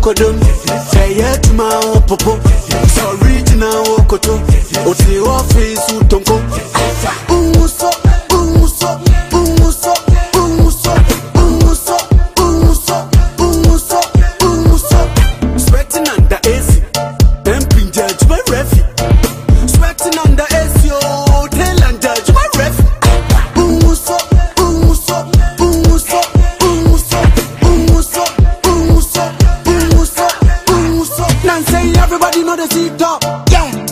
kodom. To my own popo. So original okoto. Oti office utonko. Umu so know the seat top. Yeah.